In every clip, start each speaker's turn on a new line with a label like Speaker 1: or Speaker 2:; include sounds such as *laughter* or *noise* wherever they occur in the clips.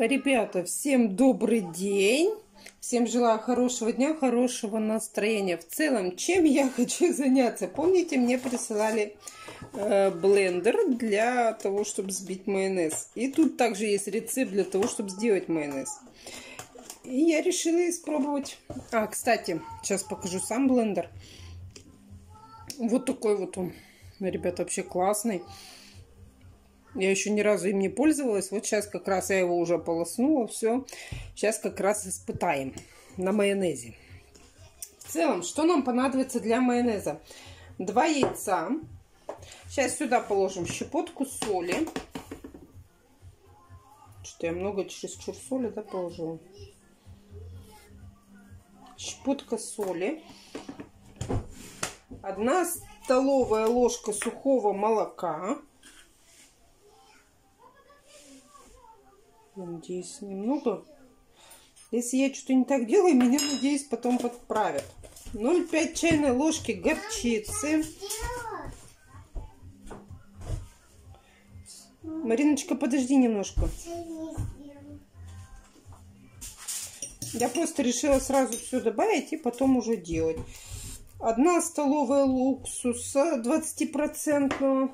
Speaker 1: Ребята, всем добрый день. Всем желаю хорошего дня, хорошего настроения. В целом, чем я *laughs* хочу заняться? Помните, мне присылали э, блендер для того, чтобы взбить майонез. И тут также есть рецепт для того, чтобы сделать майонез. И я решила испробовать. А, кстати, сейчас покажу сам блендер. Вот такой вот он. Ребята, вообще классный. Я еще ни разу им не пользовалась. Вот сейчас как раз я его уже полоснула. Все. Сейчас как раз испытаем на майонезе. В целом, что нам понадобится для майонеза? Два яйца. Сейчас сюда положим щепотку соли. Что-то я много чересчур соли да, положила. Щепотка соли. Одна столовая ложка сухого молока. Я надеюсь, немного. Если я что-то не так делаю, меня, надеюсь, потом подправят. 0,5 чайной ложки горчицы. Мариночка, подожди немножко. Я просто решила сразу все добавить и потом уже делать. Одна столовая уксуса 20%.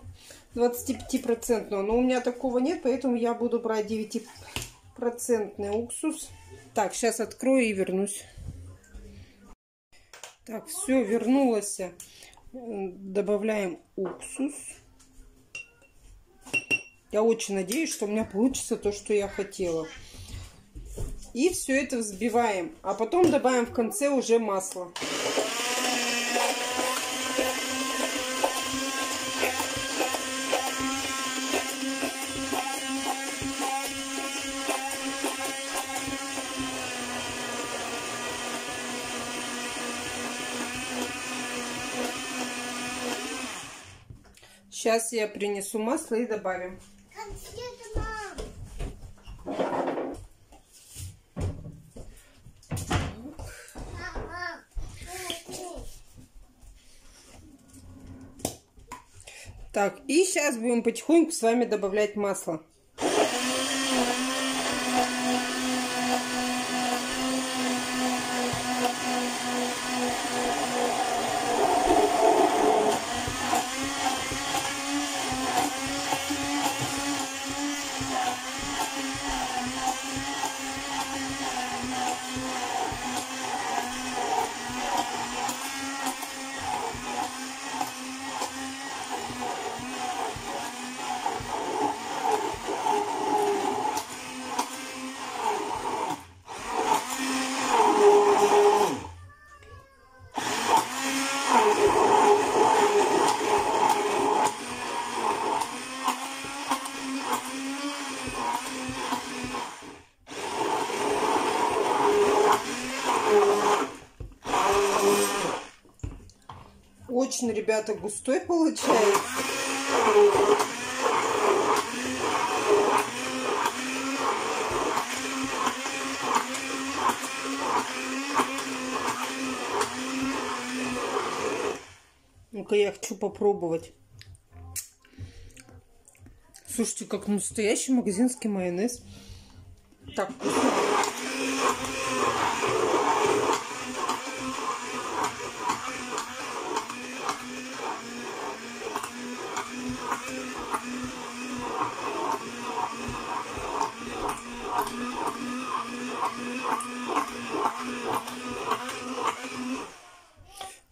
Speaker 1: 25%. Но у меня такого нет, поэтому я буду брать 9% уксус. Так, сейчас открою и вернусь. Так, все, вернулась. Добавляем уксус. Я очень надеюсь, что у меня получится то, что я хотела. И все это взбиваем. А потом добавим в конце уже масло. Сейчас я принесу масло и добавим. Так, и сейчас будем потихоньку с вами добавлять масло. Очень, ребята, густой получается. Ну-ка, я хочу попробовать. Слушайте, как настоящий магазинский майонез. Так.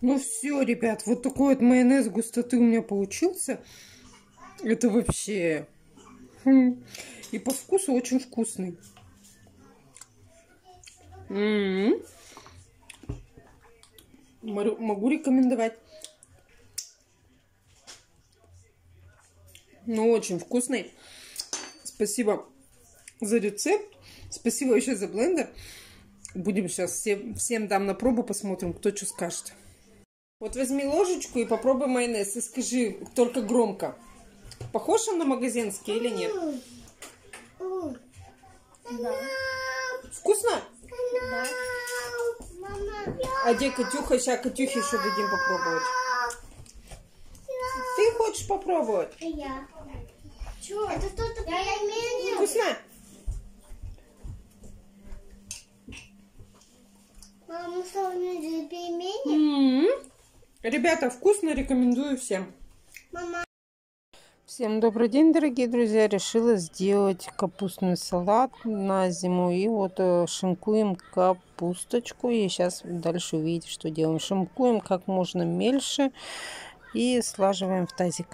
Speaker 1: Ну все, ребят, вот такой вот майонез густоты у меня получился. Это вообще... И по вкусу очень вкусный. Могу рекомендовать. Ну, очень вкусный. Спасибо за рецепт. Спасибо еще за блендер. Будем сейчас всем, всем дам на пробу, посмотрим, кто что скажет. Вот возьми ложечку и попробуй майонез. И скажи только громко. Похож он на магазинский или нет? Вкусно? А где Катюха? Сейчас Катюхи еще дадим попробовать. Ты хочешь попробовать?
Speaker 2: А я. Это что такое? Я
Speaker 1: Вкусно? Мама, что у меня пельмени? М-м. Ребята, вкусно, рекомендую всем. Мама, Всем добрый день, дорогие друзья! Решила сделать капустный салат на зиму. И вот э, шинкуем капусточку. И сейчас дальше увидите, что делаем. Шинкуем как можно мельче и слаживаем в тазик.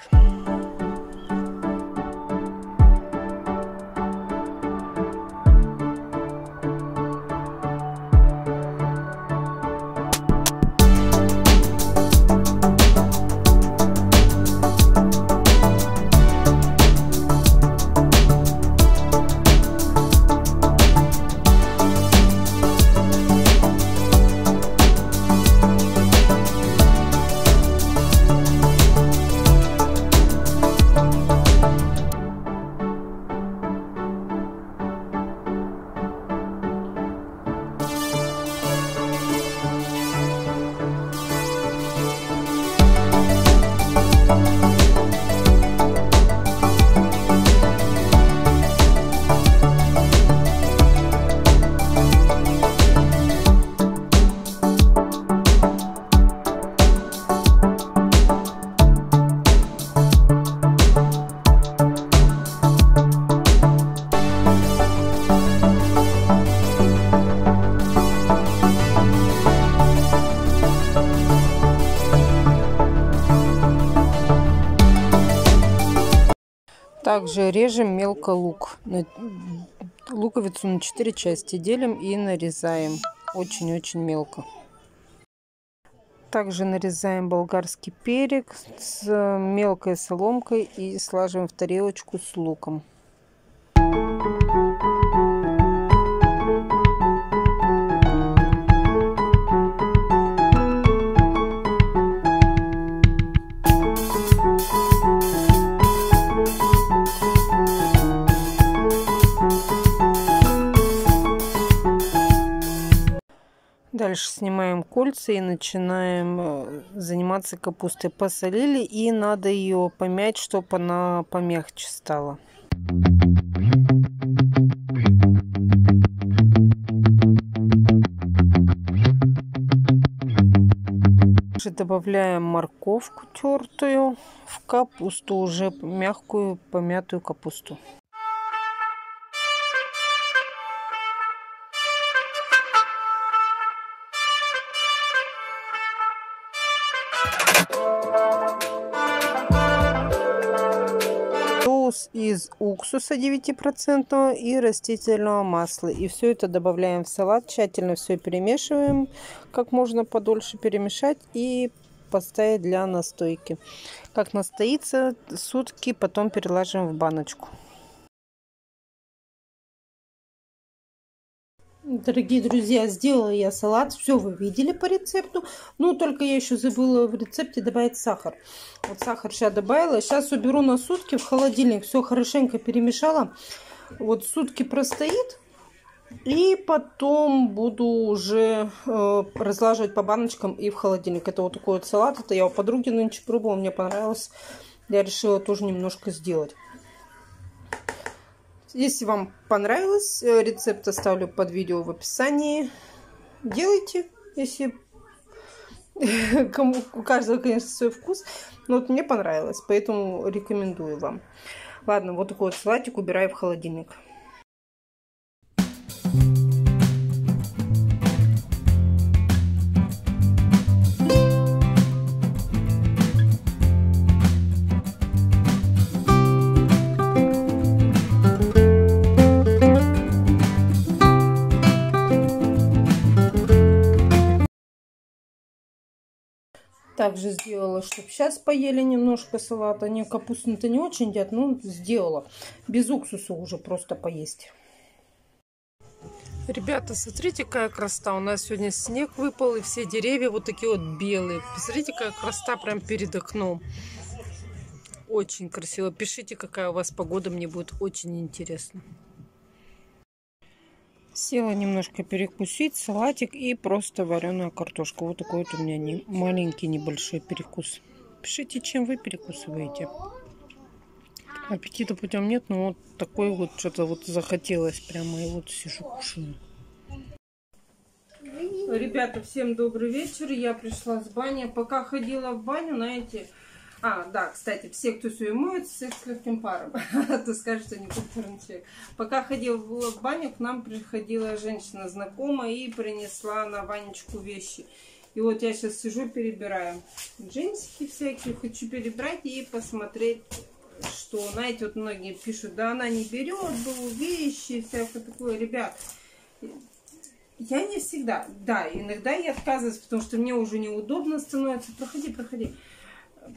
Speaker 1: Также режем мелко лук. Луковицу на 4 части делим и нарезаем очень-очень мелко. Также нарезаем болгарский перец с мелкой соломкой и слаживаем в тарелочку с луком. Дальше снимаем кольца и начинаем э, заниматься капустой. Посолили и надо ее помять, чтобы она помягче стала. Добавляем морковку тертую в капусту, уже мягкую помятую капусту. Из уксуса 9% и растительного масла. И все это добавляем в салат, тщательно все перемешиваем, как можно подольше перемешать и поставить для настойки. Как настоится, сутки потом переложим в баночку. Дорогие друзья, сделала я салат. Все вы видели по рецепту. Ну, только я еще забыла в рецепте добавить сахар. Вот сахар сейчас добавила. Сейчас уберу на сутки в холодильник. Все хорошенько перемешала. Вот сутки простоит. И потом буду уже э, разлаживать по баночкам и в холодильник. Это вот такой вот салат. Это я у подруги нынче пробовала. Мне понравилось. Я решила тоже немножко сделать. Если вам понравилось, э, рецепт оставлю под видео в описании. Делайте, если *laughs* кому у каждого, конечно, свой вкус. Но вот мне понравилось, поэтому рекомендую вам. Ладно, вот такой вот салатик убираю в холодильник. Также сделала, чтобы сейчас поели немножко салата. Они капусту-то не очень едят, но сделала. Без уксуса уже просто поесть. Ребята, смотрите, какая красота. У нас сегодня снег выпал, и все деревья вот такие вот белые. Посмотрите, какая красота прям перед окном. Очень красиво. Пишите, какая у вас погода, мне будет очень интересно. Села немножко перекусить, салатик и просто вареная картошка. Вот такой вот у меня не, маленький небольшой перекус. Пишите, чем вы перекусываете. Аппетита путем нет, но вот такой вот что-то вот захотелось прямо. И вот сижу кушаю. Ребята, всем добрый вечер. Я пришла с бани. Пока ходила в баню, знаете... А, да, кстати, все, кто сегодня моется, всех с легким паром. А *laughs* то скажет, что не культурный человек. Пока ходила в баню, к нам приходила женщина знакомая и принесла на Ванечку вещи. И вот я сейчас сижу, перебираю джинсики всякие, хочу перебрать и посмотреть, что, знаете, вот многие пишут, да она не берет, было вещи, всякое такое. Ребят, я не всегда, да, иногда я отказываюсь, потому что мне уже неудобно становится. Проходи, проходи.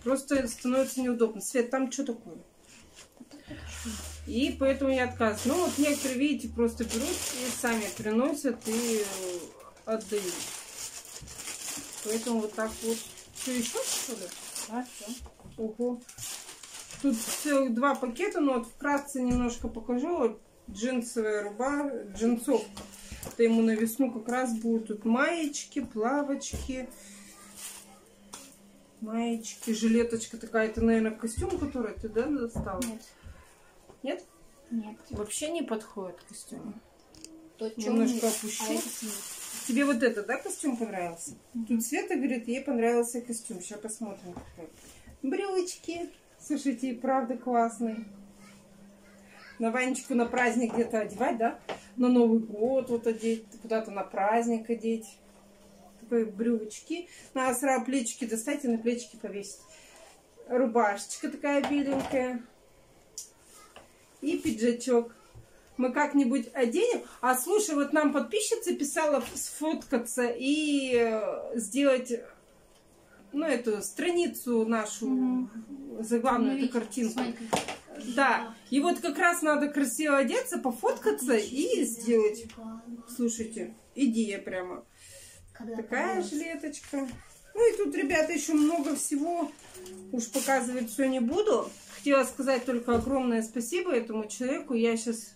Speaker 1: Просто становится неудобно. Свет, там что такое? И поэтому я отказываюсь. Ну, вот некоторые, видите, просто берут и сами приносят и отдают. Поэтому вот так вот. Что еще, что ли?
Speaker 2: А, все.
Speaker 1: Ого. Тут целых два пакета, но вот вкратце немножко покажу. Вот джинсовая руба, джинсовка. Это ему на весну как раз будут тут маечки, плавочки, маечки, жилеточка такая. Это, наверное, костюм, который ты, да, достал?
Speaker 2: Нет.
Speaker 1: Нет?
Speaker 2: Нет.
Speaker 1: Вообще не подходит к костюму.
Speaker 2: Тот
Speaker 1: Немножко
Speaker 2: чёрный,
Speaker 1: опущу.
Speaker 2: а.
Speaker 1: Тебе вот этот, да, костюм понравился? Тут Света говорит, ей понравился костюм. Сейчас посмотрим. какой. Брючки. Слушайте, и правда классный. На Ванечку на праздник где-то одевать, да? На Новый год вот одеть, куда-то на праздник одеть. Такой брючки. Надо сразу плечики достать и на плечики повесить. Рубашечка такая беленькая. И пиджачок мы как-нибудь оденем. А слушай, вот нам подписчица писала сфоткаться и э, сделать, ну, эту страницу нашу,
Speaker 2: Мгм.
Speaker 1: заглавную эту картинку.
Speaker 2: Ванькой.
Speaker 1: Да, и вот как раз надо красиво одеться, пофоткаться и сделать. Слушайте, идея прямо.
Speaker 2: Когда
Speaker 1: Такая
Speaker 2: появилась.
Speaker 1: жилеточка. Ну и тут, ребята, еще много всего. Уж показывать все не буду. Хотела сказать только огромное спасибо этому человеку. Я сейчас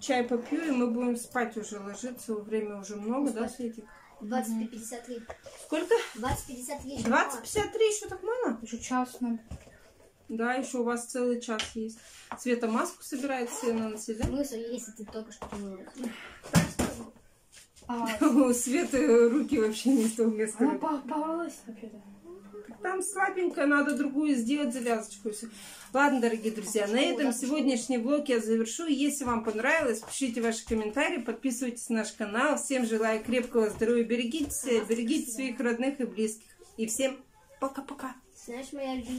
Speaker 1: чай попью, и мы будем спать уже ложиться. Время уже много, да, Светик?
Speaker 3: 20-53.
Speaker 1: Сколько?
Speaker 3: 20-53.
Speaker 1: 20-53, еще так мало?
Speaker 2: Еще час нам.
Speaker 1: Да, еще у вас целый час есть. Света маску собирает себе на носить, да?
Speaker 3: Смысл, если ты только что вымылась?
Speaker 2: А, *laughs*
Speaker 1: У Светы руки вообще не с того места.
Speaker 2: она по- порвалась вообще-то.
Speaker 1: Там слабенько, надо другую сделать завязочку. Ладно, дорогие друзья, на этом сегодняшний влог я завершу. Если вам понравилось, пишите ваши комментарии, подписывайтесь на наш канал. Всем желаю крепкого здоровья, берегите себя, берегите своих родных и близких. И всем пока-пока.
Speaker 3: Знаешь, моя любимая